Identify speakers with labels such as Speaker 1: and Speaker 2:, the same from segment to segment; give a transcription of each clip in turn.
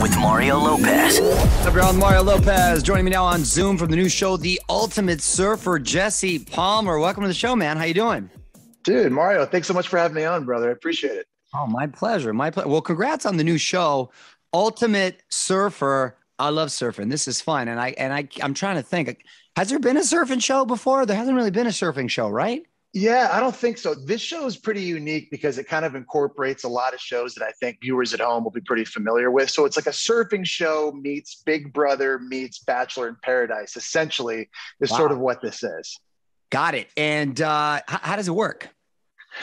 Speaker 1: with Mario Lopez.
Speaker 2: What's up, y'all? Mario Lopez joining me now on Zoom from the new show, The Ultimate Surfer. Jesse Palmer, welcome to the show, man. How you doing?
Speaker 3: Dude, Mario, thanks so much for having me on, brother. I appreciate it.
Speaker 2: Oh, my pleasure. My pleasure. Well, congrats on the new show, Ultimate Surfer. I love surfing. This is fun, and I and I I'm trying to think. Has there been a surfing show before? There hasn't really been a surfing show, right?
Speaker 3: Yeah, I don't think so. This show is pretty unique because it kind of incorporates a lot of shows that I think viewers at home will be pretty familiar with. So it's like a surfing show meets Big Brother meets Bachelor in Paradise. Essentially, is wow. sort of what this is.
Speaker 2: Got it. And uh, h- how does it work?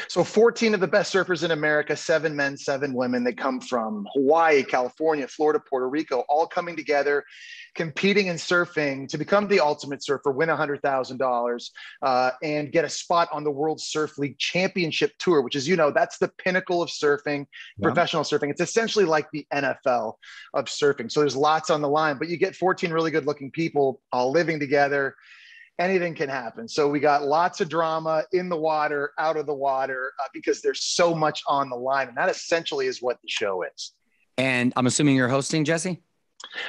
Speaker 3: So 14 of the best surfers in America, seven men, seven women. They come from Hawaii, California, Florida, Puerto Rico, all coming together competing in surfing to become the ultimate surfer, win $100,000, uh, and get a spot on the World Surf League Championship Tour, which is, you know, that's the pinnacle of surfing, yeah. professional surfing. It's essentially like the NFL of surfing. So there's lots on the line, but you get 14 really good looking people all living together. Anything can happen. So we got lots of drama in the water, out of the water, uh, because there's so much on the line. And that essentially is what the show is.
Speaker 2: And I'm assuming you're hosting, Jesse?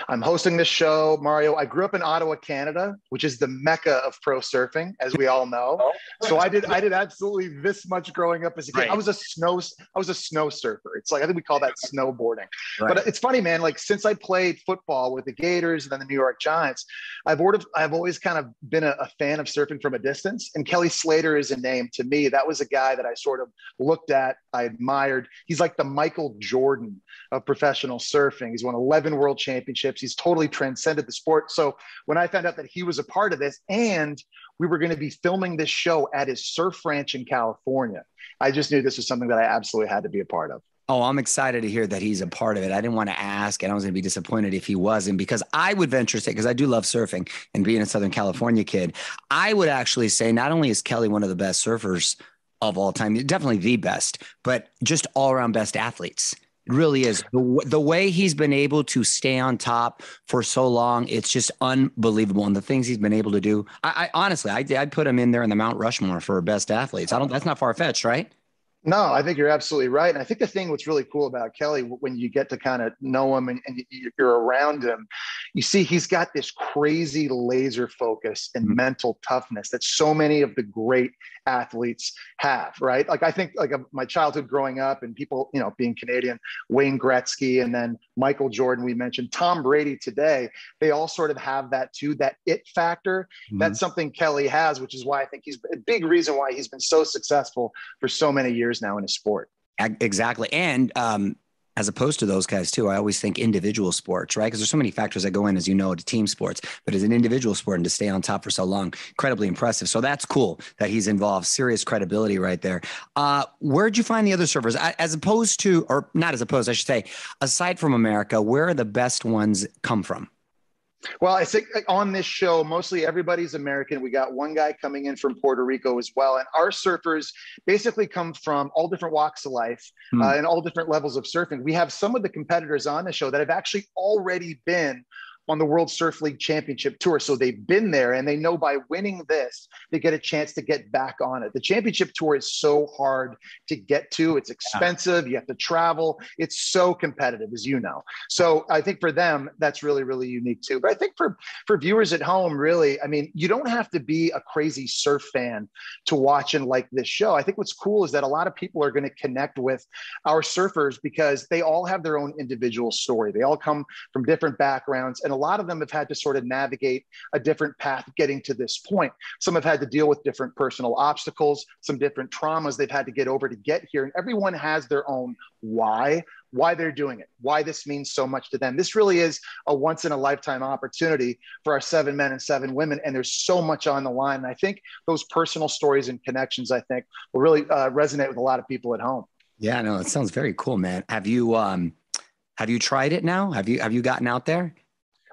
Speaker 3: I'm hosting this show, Mario. I grew up in Ottawa, Canada, which is the mecca of pro surfing, as we all know. Oh. So I did I did absolutely this much growing up as a kid. Right. I was a snow I was a snow surfer. It's like I think we call that snowboarding. Right. But it's funny, man. Like since I played football with the Gators and then the New York Giants, I've ordered, I've always kind of been a, a fan of surfing from a distance. And Kelly Slater is a name to me. That was a guy that I sort of looked at, I admired. He's like the Michael Jordan of professional surfing. He's won 11 world championships. He's totally transcended the sport. So when I found out that he was a part of this and we were going to be filming this show at his surf ranch in California, I just knew this was something that I absolutely had to be a part of.
Speaker 2: Oh, I'm excited to hear that he's a part of it. I didn't want to ask, and I was going to be disappointed if he wasn't because I would venture to say, because I do love surfing and being a Southern California kid, I would actually say not only is Kelly one of the best surfers of all time, definitely the best, but just all around best athletes. It really is. The, the way he's been able to stay on top for so long, it's just unbelievable. And the things he's been able to do, I, I honestly, I, I'd put him in there in the Mount Rushmore for best athletes. I don't, that's not far fetched, right?
Speaker 3: No, I think you're absolutely right. And I think the thing what's really cool about Kelly, when you get to kind of know him and, and, you're around him, you see he's got this crazy laser focus and mm-hmm. mental toughness that so many of the great athletes have, right? Like I think like my childhood growing up and people, you know, being Canadian, Wayne Gretzky and then Michael Jordan, we mentioned Tom Brady today, they all sort of have that too, that it factor. Mm-hmm. That's something Kelly has, which is why I think he's a big reason why he's been so successful for so many years now in his sport.
Speaker 2: Exactly. And um, as opposed to those guys too. I always think individual sports, right? Because there's so many factors that go in, as you know, to team sports. But as an individual sport and to stay on top for so long, incredibly impressive. So that's cool that he's involved. Serious credibility right there. Uh, where'd you find the other surfers, as opposed to, or not as opposed, I should say, aside from America? Where are the best ones come from?
Speaker 3: Well, I think on this show, mostly everybody's American. We got one guy coming in from Puerto Rico as well. And our surfers basically come from all different walks of life mm. uh, and all different levels of surfing. We have some of the competitors on the show that have actually already been on the World Surf League Championship Tour. So they've been there and they know by winning this, they get a chance to get back on it. The championship tour is so hard to get to. It's expensive. You have to travel. It's so competitive, as you know. So I think for them, that's really, really unique too. But I think for, for viewers at home, really, I mean, you don't have to be a crazy surf fan to watch and like this show. I think what's cool is that a lot of people are going to connect with our surfers because they all have their own individual story. They all come from different backgrounds and a lot of them have had to sort of navigate a different path getting to this point. Some have had to deal with different personal obstacles, some different traumas they've had to get over to get here. And everyone has their own why, why they're doing it, why this means so much to them. This really is a once in a lifetime opportunity for our seven men and seven women. And there's so much on the line. And I think those personal stories and connections, I think, will really uh, resonate with a lot of people at home.
Speaker 2: Yeah, no, it sounds very cool, man. Have you um have you tried it now? Have you have you gotten out there?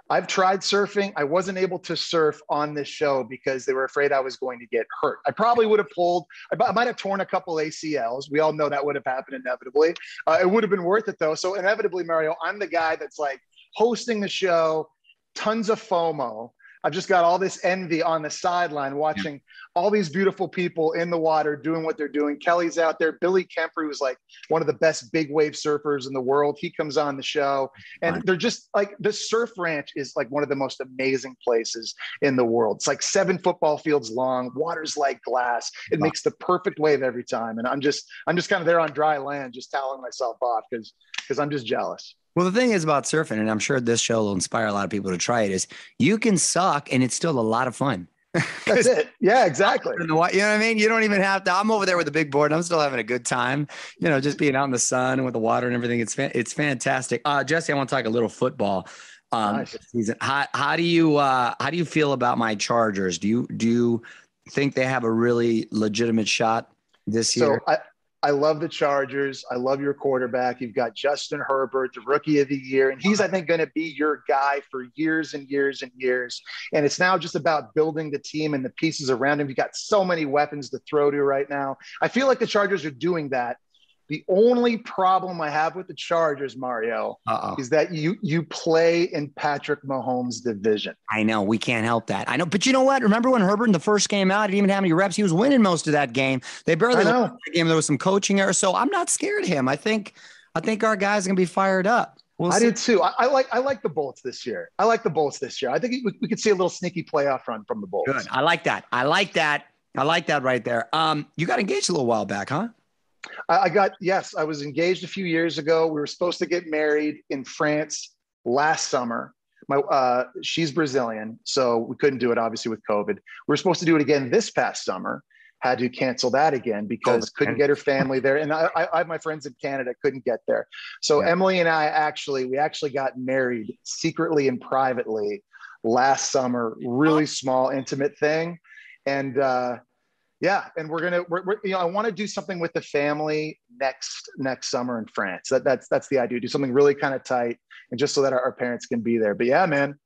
Speaker 3: I've tried surfing. I wasn't able to surf on this show because they were afraid I was going to get hurt. I probably would have pulled, I might have torn a couple ACLs. We all know that would have happened inevitably. Uh, it would have been worth it though. So, inevitably, Mario, I'm the guy that's like hosting the show, tons of FOMO. I've just got all this envy on the sideline watching all these beautiful people in the water doing what they're doing. Kelly's out there. Billy Kemper, who's like one of the best big wave surfers in the world, he comes on the show. And they're just like the surf ranch is like one of the most amazing places in the world. It's like seven football fields long, water's like glass. It makes the perfect wave every time. And I'm just, I'm just kind of there on dry land, just toweling myself off because because I'm just jealous.
Speaker 2: Well, the thing is about surfing, and I'm sure this show will inspire a lot of people to try it, is you can suck and it's still a lot of fun.
Speaker 3: That's it. Yeah, exactly.
Speaker 2: You know what I mean? You don't even have to. I'm over there with the big board. And I'm still having a good time. You know, just being out in the sun and with the water and everything. It's it's fantastic. Uh, Jesse, I want to talk a little football. Um, nice. season. How, how do you uh, how do you feel about my Chargers? Do you do you think they have a really legitimate shot this year?
Speaker 3: So I, I love the Chargers. I love your quarterback. You've got Justin Herbert, the rookie of the year, and he's, I think, going to be your guy for years and years and years. And it's now just about building the team and the pieces around him. You've got so many weapons to throw to right now. I feel like the Chargers are doing that the only problem I have with the Chargers, Mario, Uh-oh. is that you you play in Patrick Mahomes' division.
Speaker 2: I know we can't help that. I know, but you know what? Remember when Herbert in the first game out, he didn't even have any reps. He was winning most of that game. They barely won the game. There was some coaching error, so I'm not scared of him. I think I think our guys are gonna be fired up.
Speaker 3: We'll I see. did too. I, I, like I like the Bolts this year. I like the Bolts this year. I think we, we could see a little sneaky playoff run from the Bolts.
Speaker 2: Good. I like that. I like that. I like that right there. Um, you got engaged a little while back, huh?
Speaker 3: I got yes, I was engaged a few years ago. We were supposed to get married in France last summer. My uh, she's Brazilian, so we couldn't do it obviously with COVID. We were supposed to do it again this past summer. Had to cancel that again because couldn't get her family there, and I, I, have my friends in Canada couldn't get there. So yeah. Emely and I actually we actually got married secretly and privately last summer. Really small, intimate thing, and uh, yeah and we're gonna we're, we're, you know i want to do something with the family next next summer in france. That, that's that's the idea do something really kind of tight and just so that our, our parents can be there. But yeah man.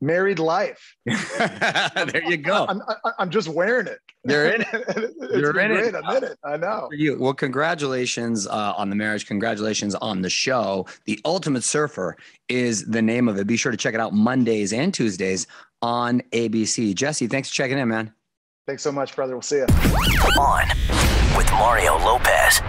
Speaker 3: Married life.
Speaker 2: There you go.
Speaker 3: I'm, I'm, I'm just wearing it.
Speaker 2: You're in it. You're in
Speaker 3: it. i'm in it. I know.
Speaker 2: You. Well congratulations uh, on the marriage. Congratulations on the show. The ultimate surfer is the name of it. Be sure to check it out mondays and tuesdays on abc jesse thanks for checking in man
Speaker 3: Thanks so much, brother. We'll see you.
Speaker 1: On with Mario Lopez.